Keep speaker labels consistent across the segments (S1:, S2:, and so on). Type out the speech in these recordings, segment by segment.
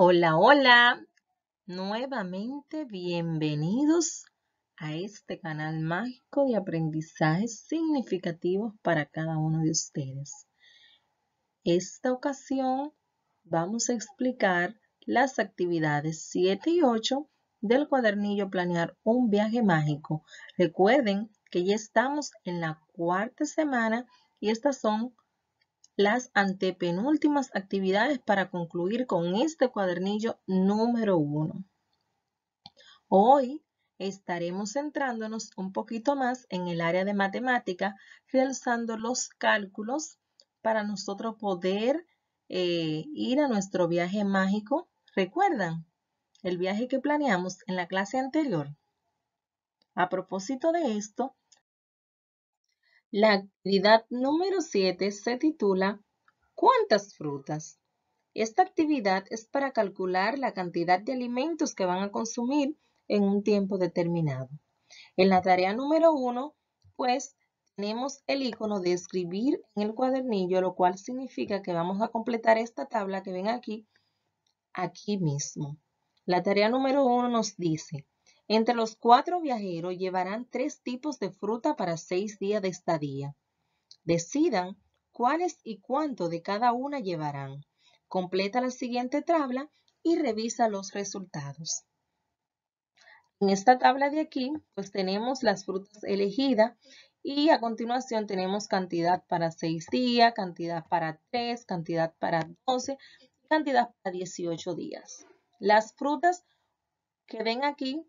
S1: Hola, hola. Nuevamente bienvenidos a este canal mágico de aprendizajes significativos para cada uno de ustedes. Esta ocasión vamos a explicar las actividades 7 y 8 del cuadernillo Planear un viaje mágico. Recuerden que ya estamos en la cuarta semana y estas son las antepenúltimas actividades para concluir con este cuadernillo número uno. Hoy estaremos centrándonos un poquito más en el área de matemática, realizando los cálculos para nosotros poder eh, ir a nuestro viaje mágico. ¿Recuerdan? El viaje que planeamos en la clase anterior. A propósito de esto, la actividad número 7 se titula ¿Cuántas frutas? Esta actividad es para calcular la cantidad de alimentos que van a consumir en un tiempo determinado. En la tarea número 1, pues tenemos el icono de escribir en el cuadernillo, lo cual significa que vamos a completar esta tabla que ven aquí, aquí mismo. La tarea número 1 nos dice, entre los cuatro viajeros llevarán tres tipos de fruta para seis días de estadía. Decidan cuáles y cuánto de cada una llevarán. Completa la siguiente tabla y revisa los resultados. En esta tabla de aquí, pues tenemos las frutas elegidas y a continuación tenemos cantidad para seis días, cantidad para tres, cantidad para 12, cantidad para 18 días. Las frutas que ven aquí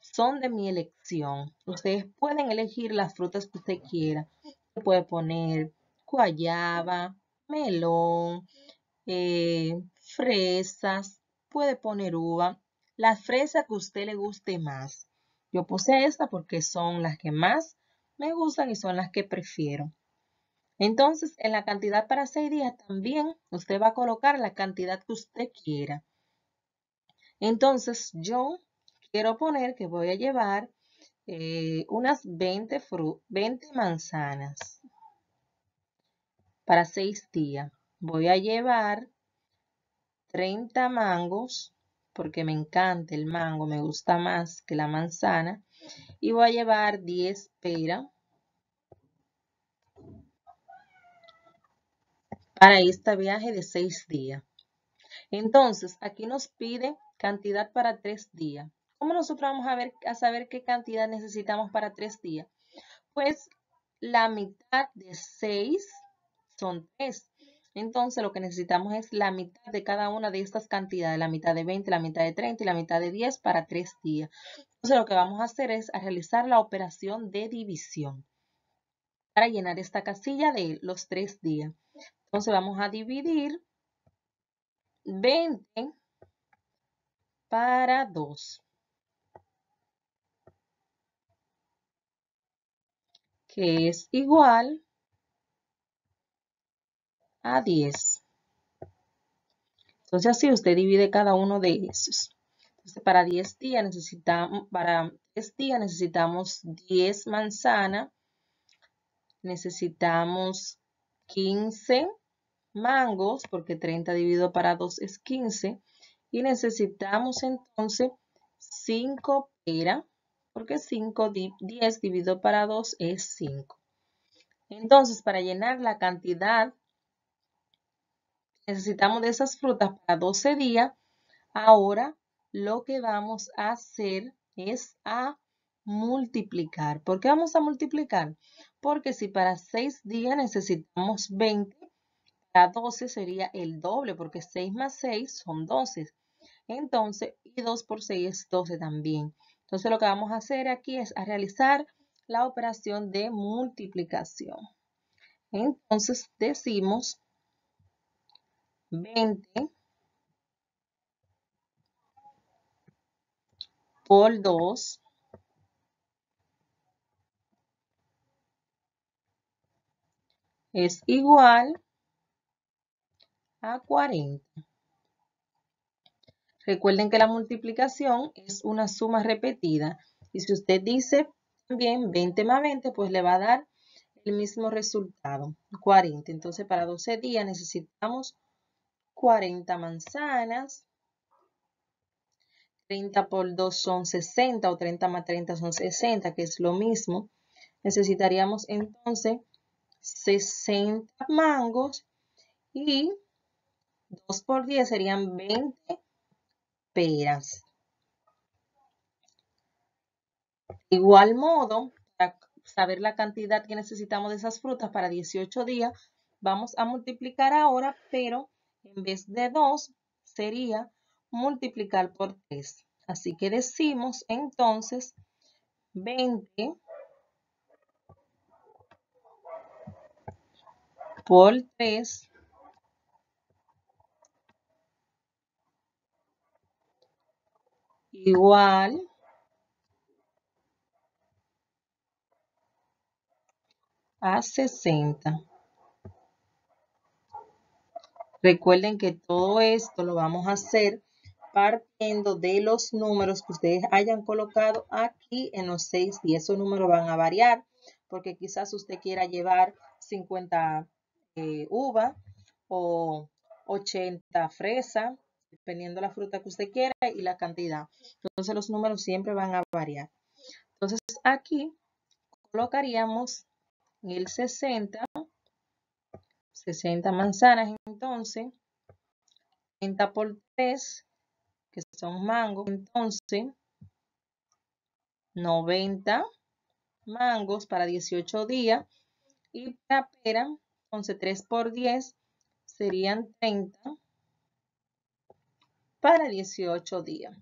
S1: son de mi elección. Ustedes pueden elegir las frutas que usted quiera. Se puede poner guayaba, melón, eh, fresas, puede poner uva, la fresa que usted le guste más. Yo puse esta porque son las que más me gustan y son las que prefiero. Entonces, en la cantidad para seis días también usted va a colocar la cantidad que usted quiera. Entonces, yo quiero poner que voy a llevar eh, unas 20, 20 manzanas para 6 días. Voy a llevar 30 mangos porque me encanta el mango, me gusta más que la manzana. Y voy a llevar 10 peras para este viaje de 6 días. Entonces, aquí nos pide cantidad para 3 días. ¿Cómo nosotros vamos a, ver, a saber qué cantidad necesitamos para tres días? Pues la mitad de 6 son 3. Entonces lo que necesitamos es la mitad de cada una de estas cantidades, la mitad de 20, la mitad de 30 y la mitad de 10 para tres días. Entonces lo que vamos a hacer es a realizar la operación de división para llenar esta casilla de los tres días. Entonces vamos a dividir 20 para 2. Que es igual a 10. Entonces así usted divide cada uno de esos. Entonces para 10 días necesitamos, para 10 días necesitamos 10 manzanas, necesitamos 15 mangos, porque 30 dividido para 2 es 15, y necesitamos entonces 5 peras, porque 5, 10 dividido para 2 es 5. Entonces, para llenar la cantidad necesitamos de esas frutas para 12 días, ahora lo que vamos a hacer es a multiplicar. ¿Por qué vamos a multiplicar? Porque si para 6 días necesitamos 20, para 12 sería el doble, porque 6 más 6 son 12. Entonces, y 2 por 6 es 12 también. Entonces lo que vamos a hacer aquí es a realizar la operación de multiplicación. Entonces decimos 20 por 2 es igual a 40. Recuerden que la multiplicación es una suma repetida. Y si usted dice también 20 más 20, pues le va a dar el mismo resultado, 40. Entonces, para 12 días necesitamos 40 manzanas, 30 por 2 son 60 o 30 más 30 son 60, que es lo mismo. Necesitaríamos entonces 60 mangos y 2 por 10 serían 20 De igual modo, para saber la cantidad que necesitamos de esas frutas para 18 días, vamos a multiplicar ahora, pero en vez de 2 sería multiplicar por 3. Así que decimos entonces 20 por 3 igual a 60. Recuerden que todo esto lo vamos a hacer partiendo de los números que ustedes hayan colocado aquí en los 6 y esos números van a variar porque quizás usted quiera llevar 50 eh, uva o 80 fresa, dependiendo la fruta que usted quiera y la cantidad. Entonces los números siempre van a variar. Entonces aquí colocaríamos el 60, 60 manzanas entonces, 30 por 3, que son mangos, entonces 90 mangos para 18 días y para pera, entonces 3 por 10 serían 30 para 18 días.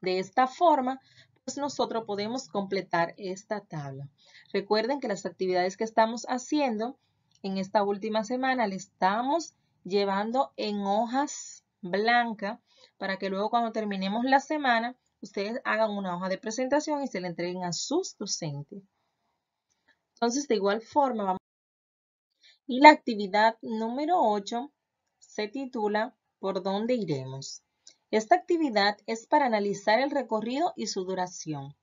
S1: De esta forma, pues nosotros podemos completar esta tabla. Recuerden que las actividades que estamos haciendo en esta última semana le estamos llevando en hojas blancas para que luego cuando terminemos la semana ustedes hagan una hoja de presentación y se la entreguen a sus docentes. Entonces, de igual forma, vamos. Y la actividad número 8 se titula ¿Por dónde iremos? Esta actividad es para analizar el recorrido y su duración.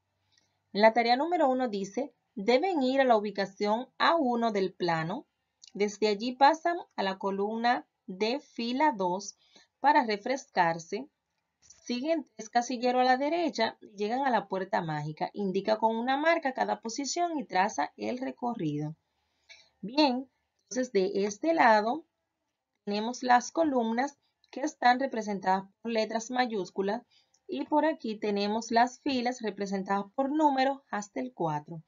S1: la tarea número 1 dice, deben ir a la ubicación A1 del plano. Desde allí pasan a la columna de fila 2 para refrescarse. Siguen tres casilleros a la derecha y llegan a la puerta mágica. Indica con una marca cada posición y traza el recorrido. Bien, entonces de este lado tenemos las columnas que están representadas por letras mayúsculas y por aquí tenemos las filas representadas por números hasta el 4.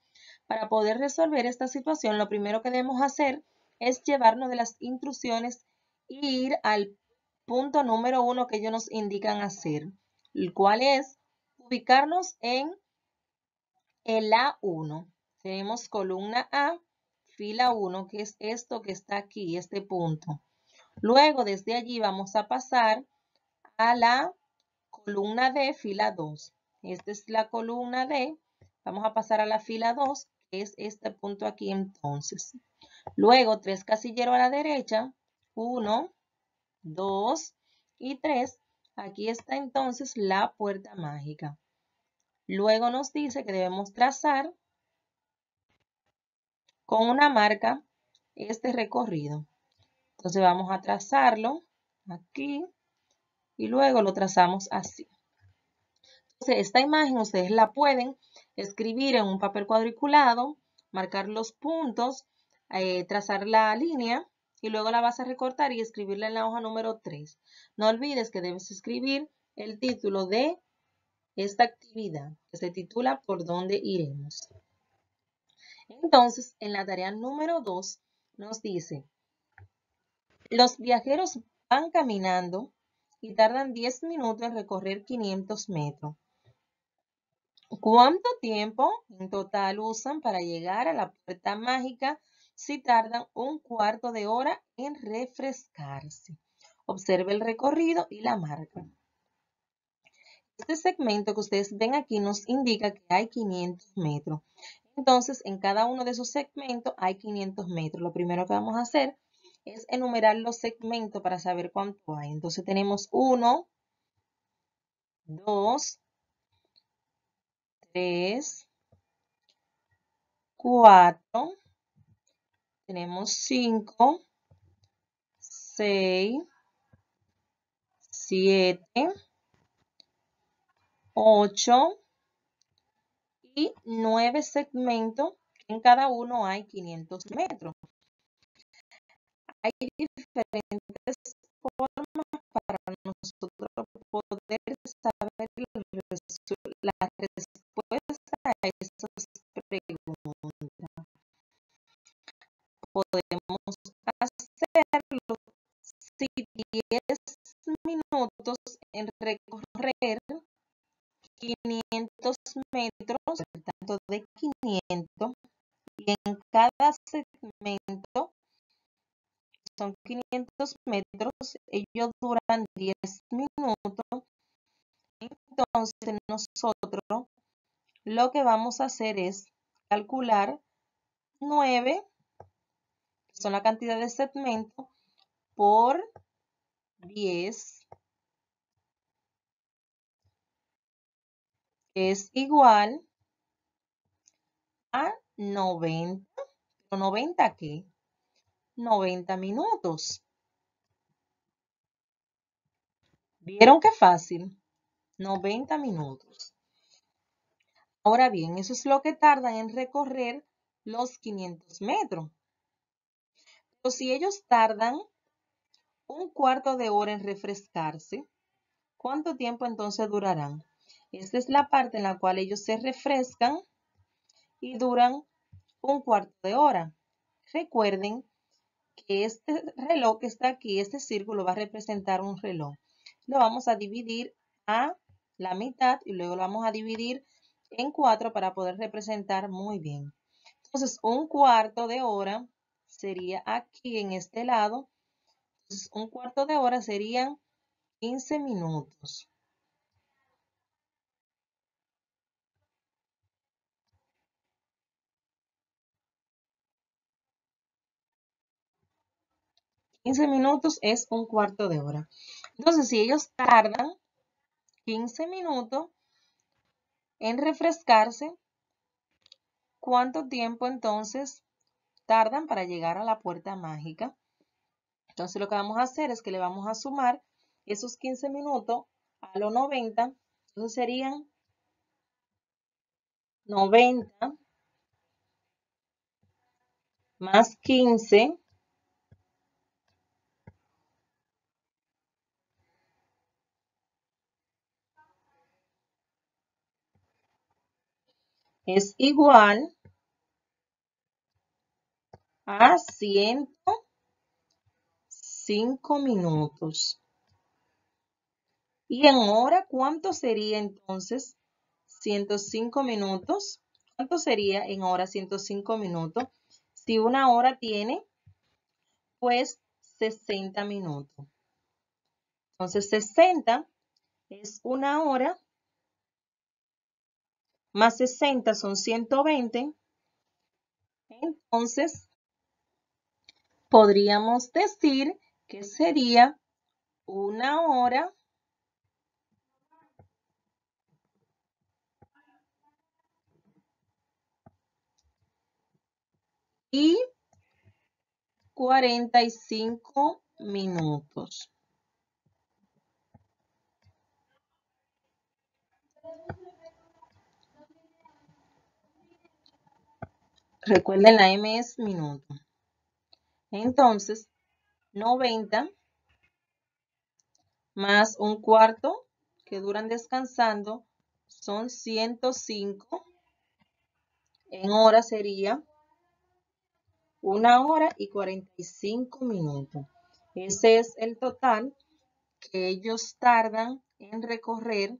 S1: Para poder resolver esta situación, lo primero que debemos hacer es llevarnos de las instrucciones e ir al punto número 1 que ellos nos indican hacer, el cual es ubicarnos en el A1. Tenemos columna A, fila 1, que es esto que está aquí, este punto. Luego, desde allí vamos a pasar a la columna D, fila 2. Esta es la columna D. Vamos a pasar a la fila 2, que es este punto aquí entonces. Luego, tres casilleros a la derecha. 1, 2 y 3. Aquí está entonces la puerta mágica. Luego nos dice que debemos trazar con una marca este recorrido. Entonces vamos a trazarlo aquí y luego lo trazamos así. Entonces esta imagen ustedes la pueden escribir en un papel cuadriculado, marcar los puntos, eh, trazar la línea y luego la vas a recortar y escribirla en la hoja número 3. No olvides que debes escribir el título de esta actividad que se titula ¿Por dónde iremos? Entonces, en la tarea número 2 nos dice los viajeros van caminando y tardan 10 minutos en recorrer 500 metros. ¿Cuánto tiempo en total usan para llegar a la puerta mágica si tardan un cuarto de hora en refrescarse? Observe el recorrido y la marca. Este segmento que ustedes ven aquí nos indica que hay 500 metros. Entonces, en cada uno de esos segmentos hay 500 metros. Lo primero que vamos a hacer es enumerar los segmentos para saber cuánto hay. Entonces tenemos 1, 2, 3, 4, tenemos 5, 6, 7, 8 y 9 segmentos. En cada uno hay 500 metros. Hay diferentes 500 metros, ellos duran 10 minutos. Entonces nosotros lo que vamos a hacer es calcular 9, que son la cantidad de segmentos, por 10, es igual a 90. ¿Pero 90 qué? 90 minutos. ¿Vieron qué fácil? 90 minutos. Ahora bien, eso es lo que tardan en recorrer los 500 metros. Pero si ellos tardan un cuarto de hora en refrescarse, ¿cuánto tiempo entonces durarán? Esta es la parte en la cual ellos se refrescan y duran un cuarto de hora. Recuerden que este reloj que está aquí, este círculo va a representar un reloj. Lo vamos a dividir a la mitad y luego lo vamos a dividir en cuatro para poder representar muy bien. Entonces, un cuarto de hora sería aquí en este lado. Entonces, un cuarto de hora serían 15 minutos. 15 minutos es un cuarto de hora. Entonces, si ellos tardan 15 minutos en refrescarse, ¿cuánto tiempo entonces tardan para llegar a la puerta mágica? Entonces, lo que vamos a hacer es que le vamos a sumar esos 15 minutos a los 90. Entonces, serían 90 más 15 es igual a 105 minutos. ¿Y en hora cuánto sería entonces 105 minutos? ¿Cuánto sería en hora 105 minutos? Si una hora tiene, pues 60 minutos. Entonces 60 es una hora más 60 son 120. Entonces, podríamos decir que sería una hora y 45 minutos. Recuerden, la M es minuto. Entonces, 90 más un cuarto que duran descansando son 105. En hora sería una hora y 45 minutos. Ese es el total que ellos tardan en recorrer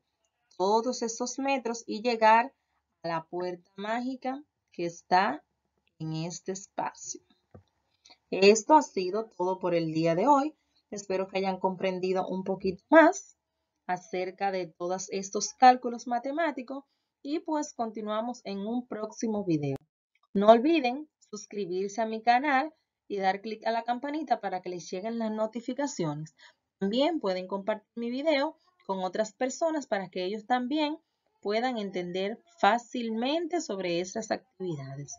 S1: todos esos metros y llegar a la puerta mágica que está en este espacio. Esto ha sido todo por el día de hoy. Espero que hayan comprendido un poquito más acerca de todos estos cálculos matemáticos y pues continuamos en un próximo video. No olviden suscribirse a mi canal y dar clic a la campanita para que les lleguen las notificaciones. También pueden compartir mi video con otras personas para que ellos también puedan entender fácilmente sobre esas actividades.